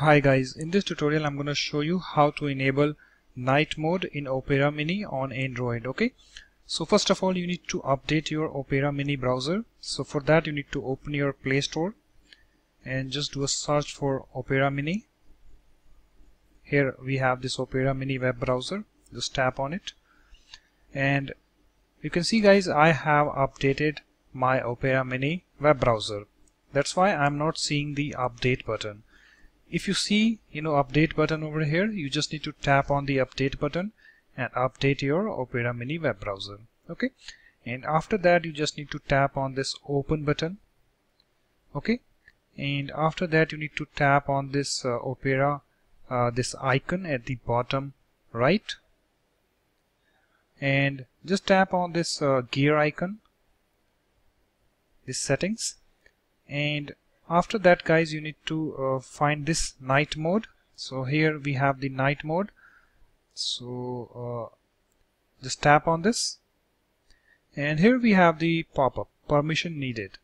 Hi guys, in this tutorial I'm going to show you how to enable night mode in Opera Mini on Android okay? So first of all you need to update your Opera Mini browser. So for that you need to open your Play Store and just do a search for Opera Mini. Here we have this Opera Mini web browser. Just tap on it. And you can see guys I have updated my Opera Mini web browser. That's why I'm not seeing the update button if you see you know update button over here you just need to tap on the update button and update your Opera Mini web browser okay? And after that you just need to tap on this open button okay? And after that you need to tap on this uh, Opera uh, this icon at the bottom right. And just tap on this uh, gear icon this settings. And after that guys you need to uh, find this night mode. So here we have the night mode. So uh, just tap on this. And here we have the pop-up permission needed.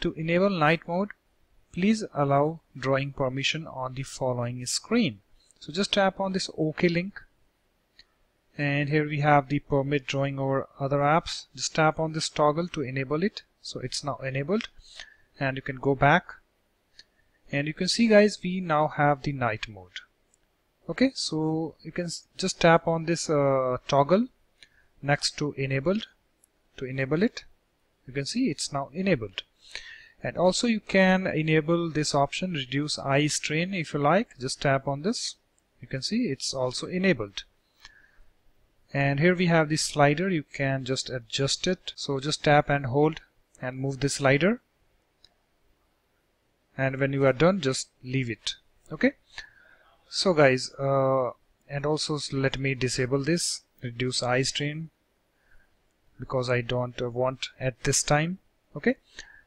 To enable night mode please allow drawing permission on the following screen. So just tap on this OK link. And here we have the permit drawing over other apps. Just tap on this toggle to enable it. So it's now enabled. And you can go back and you can see guys we now have the night mode. Okay so you can just tap on this uh, toggle next to enabled to enable it. You can see it's now enabled. And also you can enable this option reduce eye strain if you like. Just tap on this. You can see it's also enabled. And here we have this slider. You can just adjust it. So just tap and hold and move the slider and when you are done just leave it. Okay? So guys uh, and also let me disable this. Reduce eye strain. Because I don't uh, want at this time. Okay?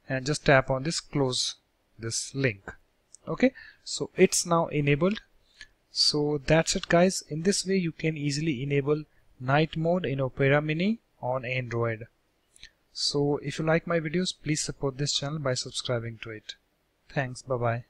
And just tap on this close this link. Okay? So it's now enabled. So that's it guys. In this way you can easily enable night mode in Opera Mini on Android. So if you like my videos please support this channel by subscribing to it Thanks. Bye bye.